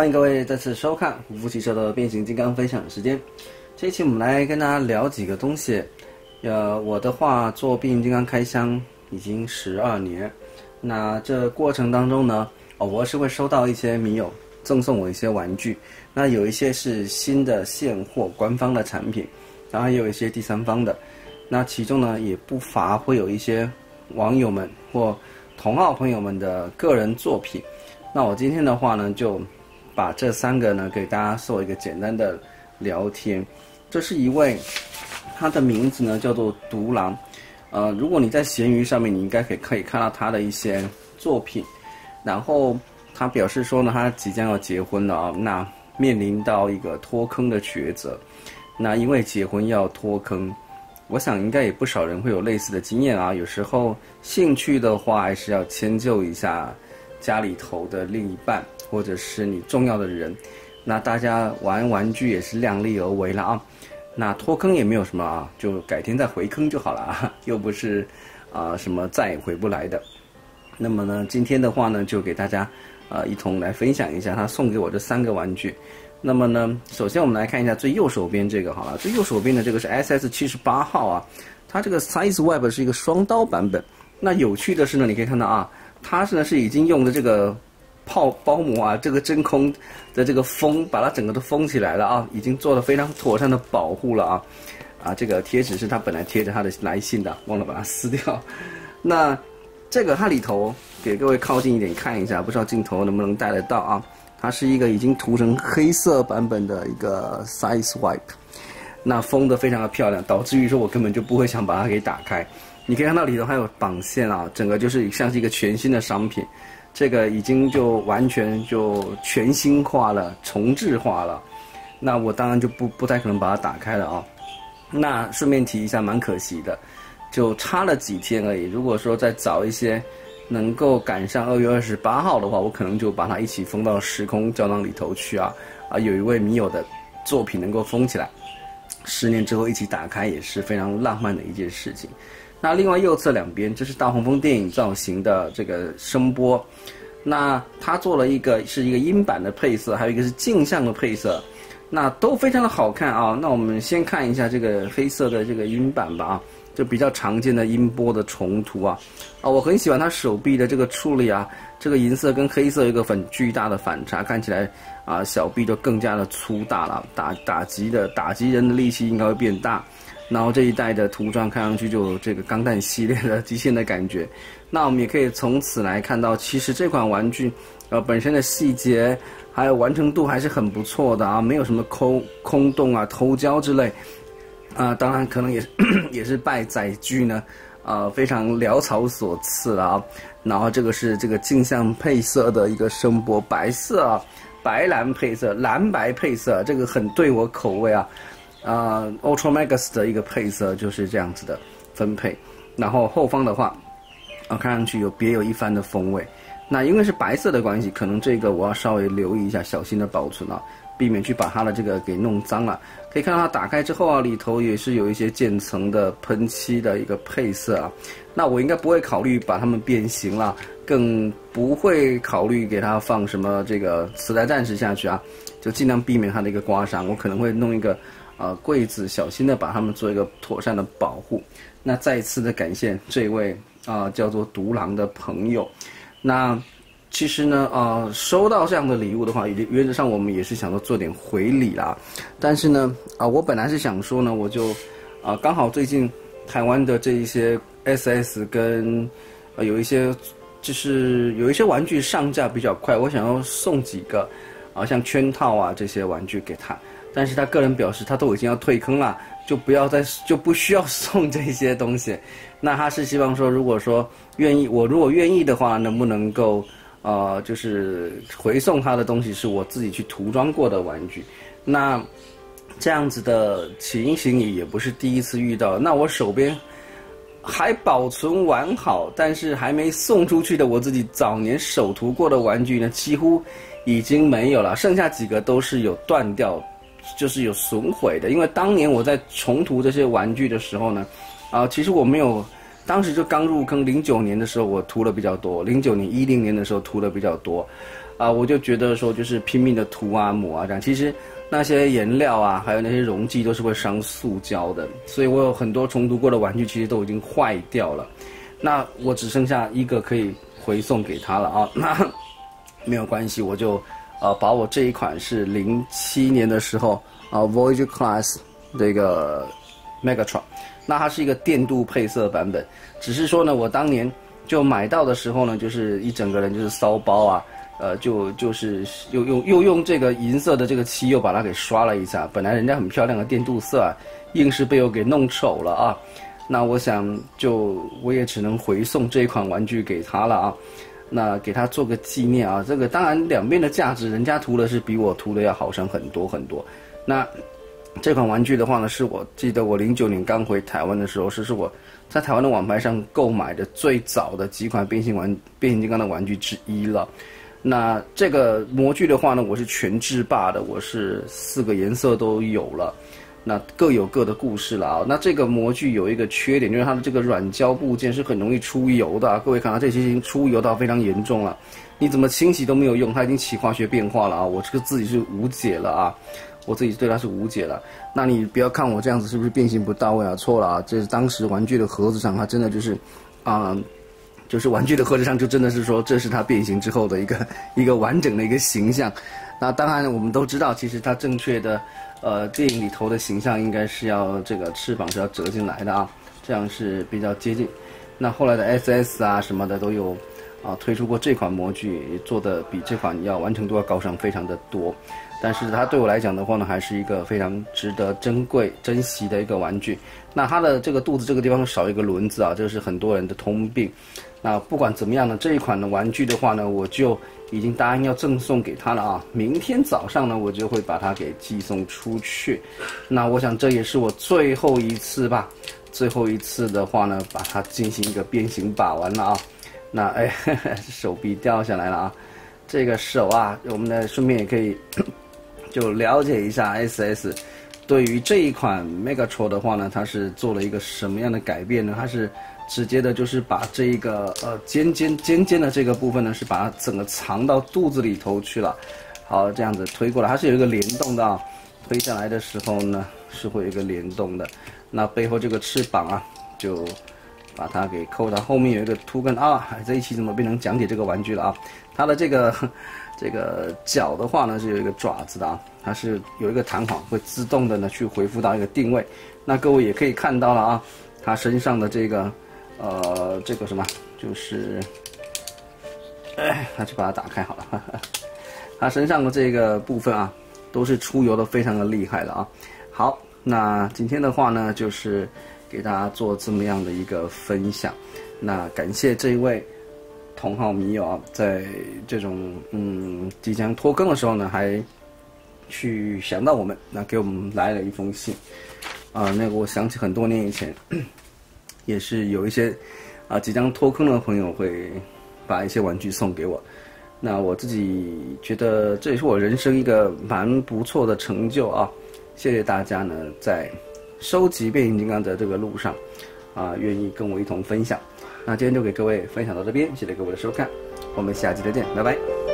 欢迎各位再次收看虎夫汽车的变形金刚分享时间。这一期我们来跟大家聊几个东西。呃，我的话做变形金刚开箱已经十二年，那这过程当中呢，我是会收到一些米友赠送我一些玩具，那有一些是新的现货官方的产品，然后也有一些第三方的。那其中呢，也不乏会有一些网友们或同好朋友们的个人作品。那我今天的话呢，就把这三个呢给大家做一个简单的聊天。这是一位，他的名字呢叫做独狼。呃，如果你在闲鱼上面，你应该可以可以看到他的一些作品。然后他表示说呢，他即将要结婚了啊，那面临到一个脱坑的抉择。那因为结婚要脱坑，我想应该也不少人会有类似的经验啊。有时候兴趣的话，还是要迁就一下。家里头的另一半，或者是你重要的人，那大家玩玩具也是量力而为了啊。那脱坑也没有什么啊，就改天再回坑就好了啊，又不是啊什么再也回不来的。那么呢，今天的话呢，就给大家啊一同来分享一下他送给我这三个玩具。那么呢，首先我们来看一下最右手边这个好了，最右手边的这个是 SS 七十八号啊，它这个 Size Web 是一个双刀版本。那有趣的是呢，你可以看到啊。它是呢是已经用的这个泡包膜啊，这个真空的这个封，把它整个都封起来了啊，已经做了非常妥善的保护了啊。啊，这个贴纸是它本来贴着它的来信的，忘了把它撕掉。那这个它里头给各位靠近一点看一下，不知道镜头能不能带得到啊？它是一个已经涂成黑色版本的一个 size wipe，那封的非常的漂亮，导致于说我根本就不会想把它给打开。你可以看到里头还有绑线啊，整个就是像是一个全新的商品，这个已经就完全就全新化了、重置化了。那我当然就不不太可能把它打开了啊。那顺便提一下，蛮可惜的，就差了几天而已。如果说再早一些，能够赶上二月二十八号的话，我可能就把它一起封到时空胶囊里头去啊。啊，有一位米友的作品能够封起来，十年之后一起打开也是非常浪漫的一件事情。那另外右侧两边，这是大黄蜂电影造型的这个声波，那它做了一个是一个音板的配色，还有一个是镜像的配色，那都非常的好看啊。那我们先看一下这个黑色的这个音板吧啊，就比较常见的音波的重涂啊，啊，我很喜欢它手臂的这个处理啊，这个银色跟黑色一个很巨大的反差，看起来啊小臂就更加的粗大了，打打击的打击人的力气应该会变大。然后这一代的涂装看上去就有这个钢弹系列的极限的感觉，那我们也可以从此来看到，其实这款玩具，呃，本身的细节还有完成度还是很不错的啊，没有什么空空洞啊、偷胶之类，啊，当然可能也 也是拜载具呢，呃，非常潦草所赐了啊。然后这个是这个镜像配色的一个声波，白色啊，白蓝配色，蓝白配色，这个很对我口味啊。啊，Ultra Max 的一个配色就是这样子的分配，然后后方的话，啊，看上去有别有一番的风味。那因为是白色的关系，可能这个我要稍微留意一下，小心的保存啊，避免去把它的这个给弄脏了。可以看到它打开之后啊，里头也是有一些渐层的喷漆的一个配色啊。那我应该不会考虑把它们变形了，更不会考虑给它放什么这个磁带战士下去啊，就尽量避免它的一个刮伤。我可能会弄一个。啊，柜子小心的把它们做一个妥善的保护。那再一次的感谢这位啊叫做独狼的朋友。那其实呢，呃收到这样的礼物的话，原则上我们也是想要做点回礼啦。但是呢，啊我本来是想说呢，我就啊刚好最近台湾的这一些 SS 跟呃有一些就是有一些玩具上架比较快，我想要送几个啊像圈套啊这些玩具给他。但是他个人表示，他都已经要退坑了，就不要再就不需要送这些东西。那他是希望说，如果说愿意，我如果愿意的话，能不能够呃，就是回送他的东西是我自己去涂装过的玩具。那这样子的情形也不是第一次遇到。那我手边还保存完好，但是还没送出去的我自己早年手涂过的玩具呢，几乎已经没有了，剩下几个都是有断掉。就是有损毁的，因为当年我在重涂这些玩具的时候呢，啊，其实我没有当时就刚入坑，零九年的时候我涂了比较多，零九年、一零年的时候涂的比较多，啊，我就觉得说就是拼命的涂啊抹啊这样，其实那些颜料啊，还有那些溶剂都是会伤塑胶的，所以我有很多重涂过的玩具其实都已经坏掉了，那我只剩下一个可以回送给他了啊，那没有关系，我就呃把我这一款是零七年的时候啊 Voyager Class 这个 Megatron。那它是一个电镀配色版本，只是说呢，我当年就买到的时候呢，就是一整个人就是骚包啊，呃，就就是又用又用这个银色的这个漆又把它给刷了一下，本来人家很漂亮的电镀色啊，硬是被我给弄丑了啊。那我想就我也只能回送这款玩具给他了啊，那给他做个纪念啊。这个当然两边的价值，人家涂的是比我涂的要好上很多很多。那。这款玩具的话呢，是我记得我零九年刚回台湾的时候，是是我在台湾的网拍上购买的最早的几款变形玩变形金刚的玩具之一了。那这个模具的话呢，我是全制霸的，我是四个颜色都有了，那各有各的故事了啊。那这个模具有一个缺点，就是它的这个软胶部件是很容易出油的。各位看到这些已经出油到非常严重了，你怎么清洗都没有用，它已经起化学变化了啊！我这个自己是无解了啊。我自己对它是无解了，那你不要看我这样子是不是变形不到位啊？错了啊，这是当时玩具的盒子上，它真的就是，啊，就是玩具的盒子上就真的是说这是它变形之后的一个 一个完整的一个形象。那当然我们都知道，其实它正确的，呃，电影里头的形象应该是要这个翅膀是要折进来的啊，这样是比较接近。那后来的 SS 啊什么的都有。啊，推出过这款模具，做的比这款要完成度要高上非常的多，但是它对我来讲的话呢，还是一个非常值得珍贵、珍惜的一个玩具。那它的这个肚子这个地方少一个轮子啊，这是很多人的通病。那不管怎么样呢，这一款的玩具的话呢，我就已经答应要赠送给他了啊。明天早上呢，我就会把它给寄送出去。那我想这也是我最后一次吧，最后一次的话呢，把它进行一个变形把玩了啊。那哎，手臂掉下来了啊！这个手啊，我们呢顺便也可以 就了解一下 SS 对于这一款 Megatron 的话呢，它是做了一个什么样的改变呢？它是直接的，就是把这一个呃尖尖尖尖的这个部分呢，是把它整个藏到肚子里头去了。好，这样子推过来，它是有一个联动的啊，推下来的时候呢是会有一个联动的。那背后这个翅膀啊，就。把它给扣到后面有一个凸根啊！这一期怎么变成讲解这个玩具了啊？它的这个 这个脚的话呢是有一个爪子的啊，它是有一个弹簧会自动的呢去回复到一个定位。那各位也可以看到了啊，它身上的这个呃这个什么就是，哎，那就把它打开好了。它身上的这个部分啊都是出油的非常的厉害的啊。好，那今天的话呢就是。给大家做这么样的一个分享，那感谢这一位同好迷友啊，在这种嗯即将脱更的时候呢，还去想到我们，那给我们来了一封信啊。那个我想起很多年以前，也是有一些啊即将脱坑的朋友会把一些玩具送给我，那我自己觉得这也是我人生一个蛮不错的成就啊。谢谢大家呢，在。收集变形金刚的这个路上，啊，愿意跟我一同分享。那今天就给各位分享到这边，谢谢各位的收看，我们下期再见，拜拜。